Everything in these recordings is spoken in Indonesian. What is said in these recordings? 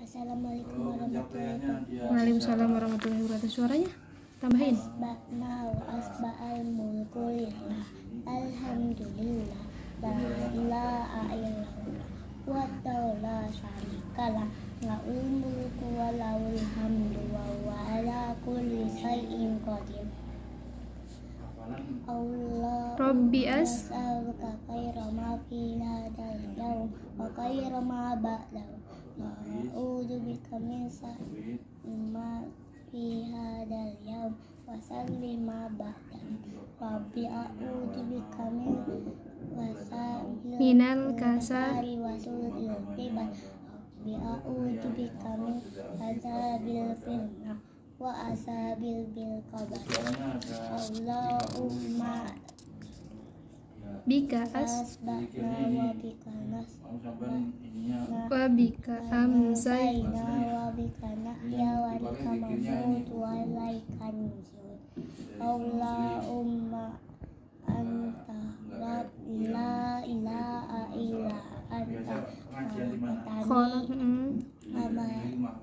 Assalamualaikum warahmatullahi wabarakatuh. Waalaikumsalam warahmatullahi wabarakatuh. Suaranya tambahin. Asba'na wa asba'al mulku lillah. Alhamdulillah. La ilaha illallah. Wa la syarikalah. Lahul mulku wa lahul hamdu wa huwa ala kulli syai'in qadir. Allah Robbi as as'aluka khaira ma fi hadal yawm wa khaira ma ba'dahu. Wa a'udzu bika min syarri ma fi hadal yawm wa syarri ma ba'dahu. Rabbi a'udzu bika min Minal kasa- kasari wa su'il qibal. Rabbi a'udzu bika min azabil fitnah wa asabil bil qabr. Allahumma bika as. Asbahna wa bika nas wa bika amsay Amsayna wa bika nahya wa bika namut wa ilaika nusyur Allahumma anta la ilaha illa anta. Khalaqtani Ama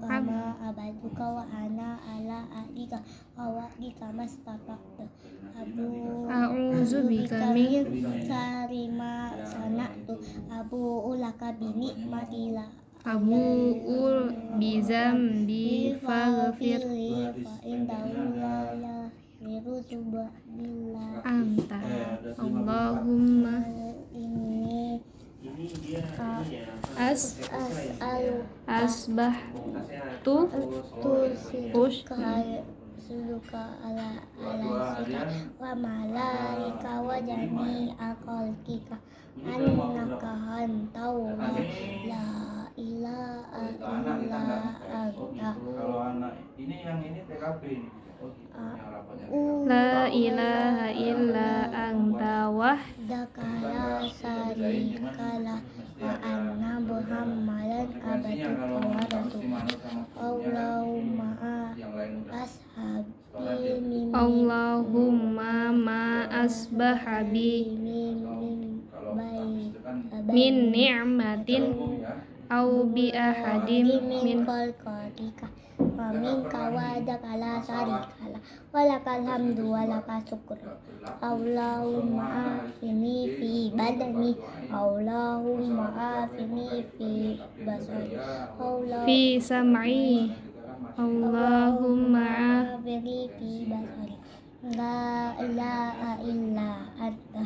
ama abaduka wa ana ala ahdika wa wa'dika mastata'tu Abu A'udzu bika min sarima sana'tu Abu ulaka bini matila Abu ul bizam bi faghfir fa indahu la anta Allahumma ini as asbah tu tusiluka suluka ala ala sika wa malaika wa jami akalkika annaka hantau la ilaha illa anta ini yang ini TKP harapannya. la ilaha illa anta wah wahdaka la syarikala wa anna muhammadan abduka wa sama Allahumma ashabi min Allahumma ma asbaha bi min ni'matin ya. au bi ahadim min min qalqadika wa min kawadaka la syarikala walakal hamdu walakal syukur Allahumma afini fi badani Allahumma afini fi basari fi sam'i Allahumma afini fi basari La ilaha illa anta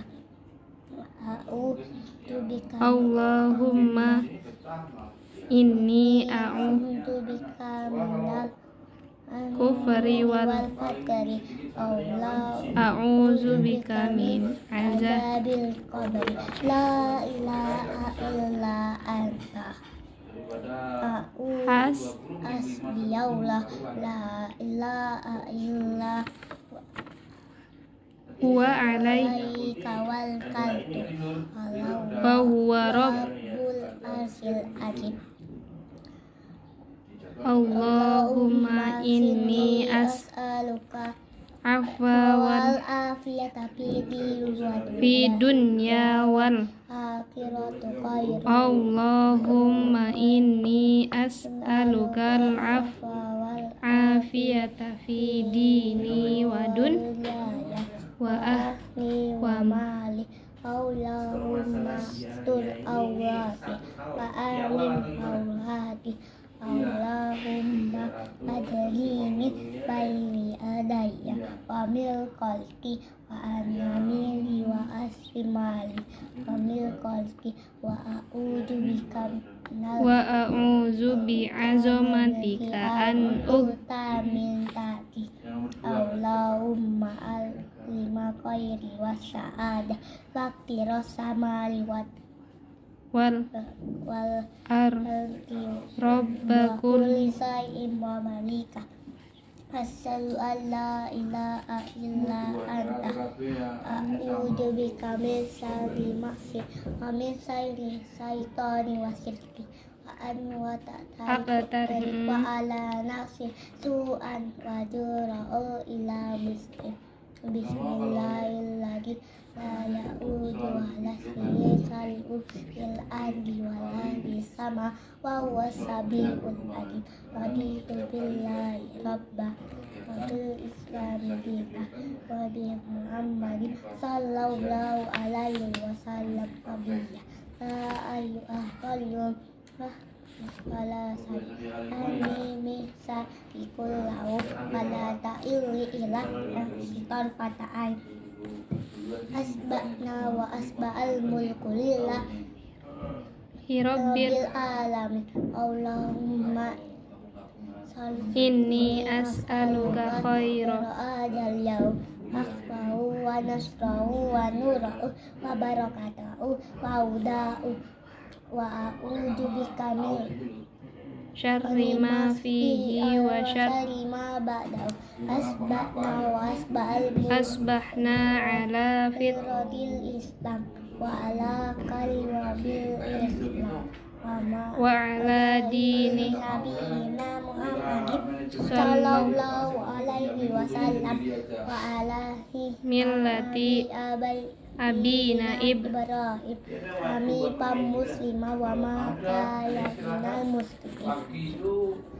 A'udzu bika Allahumma inni a'u A'udzu bika minal Kufri wal- fakri Allah. A'udzu bika min azab azabil qabri La ilaha illa anta. Has. Asbiyallah La ilaha illa huwa alai Alaika wal kalbu wa huwa rabb. Rabbul arsil akim Allahumma inni as'aluka as'afa wal afiyata fi dunya. wal Allahumma inni as'aluka al-af wal afiyata fi dini wa dun dunyaya wa ah ahli wa mali. Allahumma stur awrati wa amin awrati Allahumma adlini baini adaya wa mil qalki wa anamili wa asimali wa mil qalki wa a'udzu bika minal wa a'udzu bi azamatika an ug uta min tati Allahumma al lima khairi wa sa'ada wa qira samali wa wal wal ar ardi rabba wa kul kulli shay'in wa malika Asyhadu an la ilaha illa anta. A'udzu bika min syarri maksi wa min syarri syaitani wa syirki wa an wa ta'tari wa ala nafsi su'an wa dura'u ila muslim Bismillahirrahmanirrahim لا يؤود حفظهما خلق في الأرض ولا في السماء وهو السميع العليم رضيت بالله ربا وبالإسلام دينا وبمحمد صلى الله عليه وسلم نبيا يا أيها اليوم wala sani misa ikul lau wala ta'ili ila siton fata'ai asba'na wa asba'al mulku lillah rabbil alamin Allahumma inni as'aluka khaira adal yaum akhfahu wa nasrahu wa nurahu wa barakatahu wa udahu wa a'udzu bika min syarri ma fihi wa syarri ma ba'dahu. Asbahna wa asbahal asbahna ala fit fitratil islam. Wa ala kalwa bil islam. Wa ala dini. nabiyina muhammadin sallallahu alaihi wasallam. Wa ala millati abai abina ib Ibrahim. Kami muslimah wa ma kana minal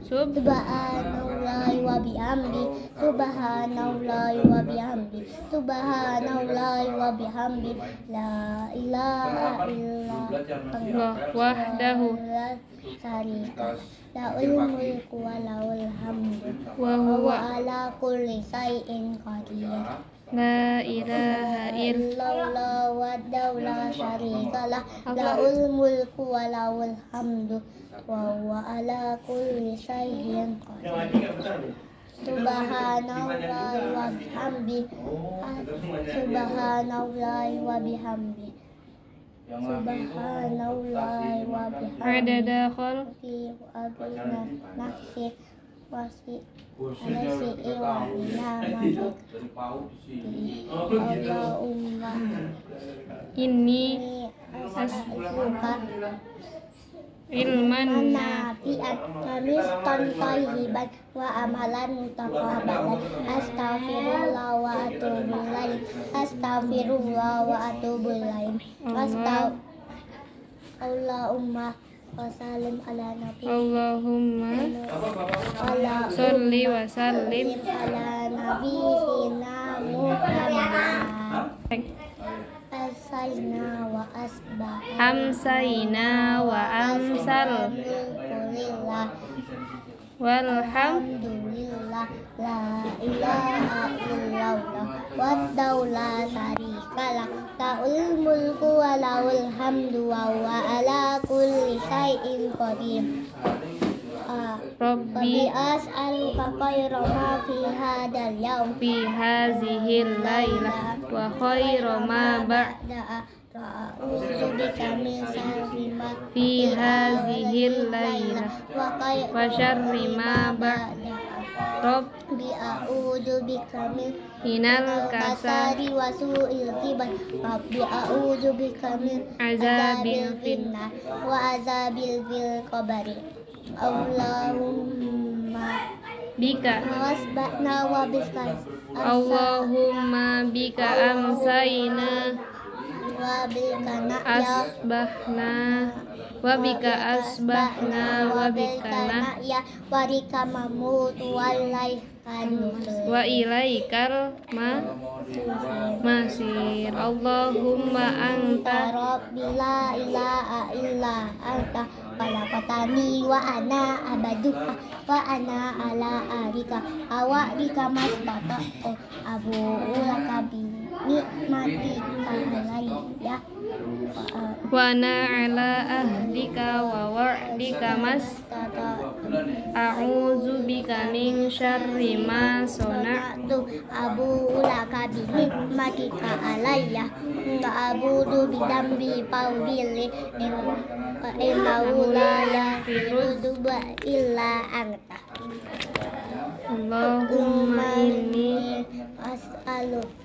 sub Subhanallahi wa bihamdi. Subhanallahi wa bihamdi. Subhanallahi wa bihamdi. La ilaha illa Allah wahdahu Syarika La'ul mulku wa la'ul hamdu. Wa Wa huwa ala kulli syai'in qadir la ilaha illa illallah wa la syarika lah. La'ul mulku wa hamdu Wa huwa ala kulli qadir. Subhanallah wa Subhanallah wa Subhanallah wa bihamdi. Adada nafsi wasi kursinya Alasi udah iwa tahu bina masuk dari paut di sini. Allahumma ini as'aluka ilman na Nafi'at kami tanfaihiban wa amalan mutaqabbalan astaghfirullah wa atubu ilaih astaghfirullah wa atubu ilaih Astagfirullah Allahumma wa salim ala nabi Allahumma sholli wa sallim ala nabiyina Muhammad asalna wa asbah amsayna wa amsal Alhamdulillah walham Alhamdulillah La ilaha illallah Wahdahu la syarikalah Ta'ul mulku wa lahul hamdu Wa ala kulli syai'in qadir Ah, Rabbi as'aluka khaira ma fi hadal yawm. fi hazihil lailah wa khairu ma ba' A'udzu bika min syarri ma fi hazihil lailah wa syarri ma ba' Rabb Rabbi a'udzu bika min kasal kasari wa su'il kibar Rabbi a'udzu bika min azabil finnar wa azabil fil qabri Allahumma bika. Wasbahna wa bika Allahumma bika amsayna wa bika asbahna wa bika asbahna wa bika na'ya. wa bika mamutu walaikan wa ilaikal ma masir. Allahumma anta Rabbi la ilaha illa anta. Khalaqtani wa ana abaduka wa ana ala arika awadika masbata'tu abu laka bi nikmatika alayya wa ana ala ahdika wa wa'dika mas. A'udzu bika min syarri ma sona Sonatu. Abu laka bi nikmatika alayya. Nga abudu bidambi pawili Innahu la duba illa anta. Allahumma inni as'alu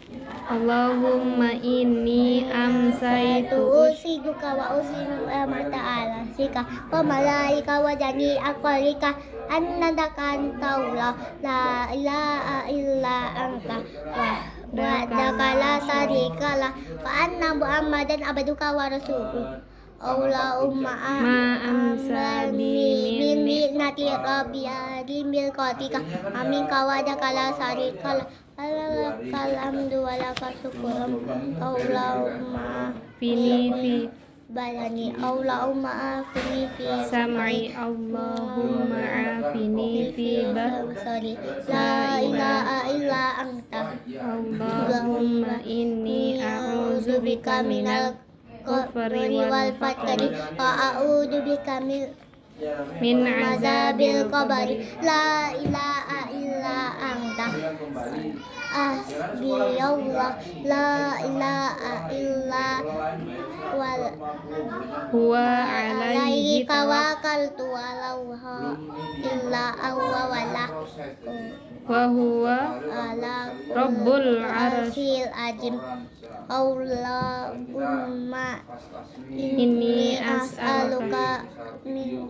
Allahumma inni amsaitu Usiduka wa usidu ma ta'ala Sika wa malaika wa jani akalika Annadaka antaula La ilaha illa anta Wa wahdaka la syarika lah wa anna muhammadan abduka wa rasuluh. Allahumma Ma amsa bi min min nati rabbi alimil qatika amin kawadaka la syarika lah Alakal hamdu wa lakal syukur Allahumma fini fi badani Allahumma afini fi sam'i Allahumma afini fi basari La ilaha illa anta Allahumma inni a'udzu bika minal kufri wal fakri wa a'udzu bika min min azabil qabri La ilaha illa anta Asbi Allah La ilaha illa wal huwa alaihi illa awwa wala wa huwa ala Rabbul arsyil azim Allahumma Inni as'aluka. min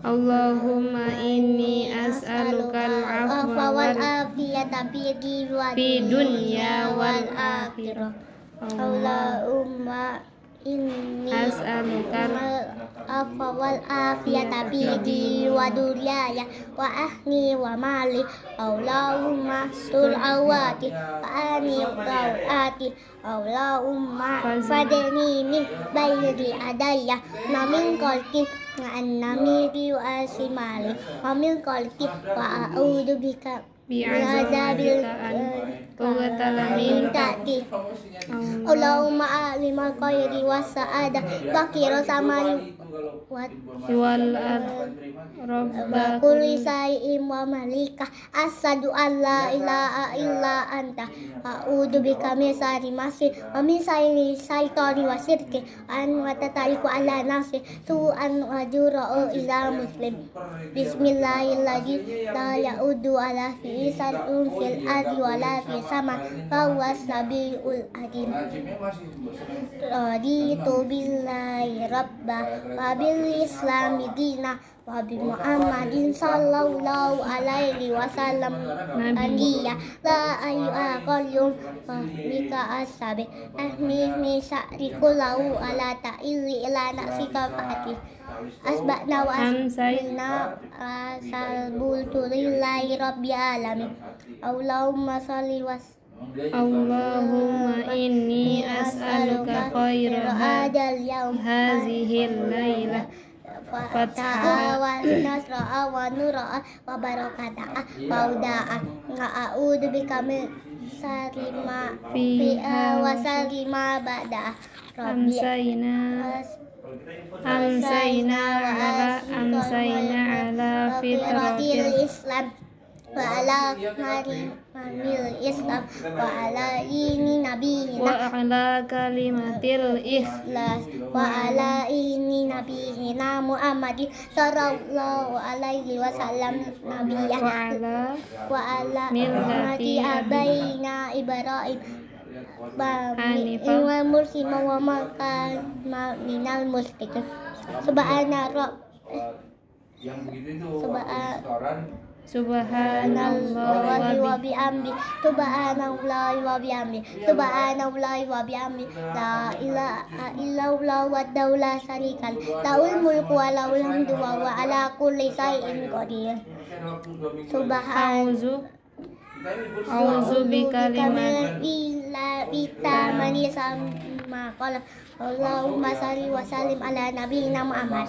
Allahumma inni as'alukal afwa wal afiyata fi dunya wal akhirah. Allah Allahumma inni as'alukal afwa wal afiyata fi dini wa dunyaya wa ahli wa mali Allahumma sul awati wa ani rawati Allahumma fadni min bayri adaya na min kolki na annamiri wa asimali wa min kolki wa a'udhu bika bi'azabil an tuwatala min ta'ti Allahumma alima khairi wa sa'ada bakira samari wa wal ar rabbak kulli sa'iim wa malika. Asadu an la ilaha illa anta. A'udhu bika min syarri masi wa min syarri syaitani wa syirki. An wa tatariku ala nafsi. An ila muslim. bismillahirrahmanirrahim. La ya'udu ala fi sar'un fil ardi wa la fi sama sabiul adim. Raditu billahi rabba wa bil islami dina. Wa bi muhammadin sallallahu alaihi wasallam. Nabiya la ayyuha qayyum wa bika asabi ahmi mi sya'ri kullahu ala ta'ili ila nafsika fa'ati asba'na wa Hamsai. asbina asal bultu lillahi rabbi alamin. Allahumma salli wa Allahumma inni as'aluka khaira hadhil lailah Fataha wa nasra'a wa nura'a wa barakata'a wa uda'a Nga'a'udhu bika min sarima fiha wa sarima ba'da'a Rabbi amsayna ala amsayna ala fitratil Islam. Wa ala manil Islam wa ala ini nabiyina. Wa ala kalimatil ikh ikhlas wa ala ini nabiyina Muhammadin sallallahu alaihi wasallam wa nabiyya ala wa ala Millati abaina Ibrahim. Wa Hanifah. wa muslima wa makana minal musyrikin subhana rabb. Yang begitu itu restoran subhanallah wa wa bi bihamdi wa wa bihamdi. La ilaha illallah wa la syarika lah. Lahul mulku wa lahul hamdu wa huwa ala kulli syai'in qadir. Subhan auzu auzu bi kalimat Illa bita mani sama qala. Allahumma salli wa sallim ala nabiyina Muhammad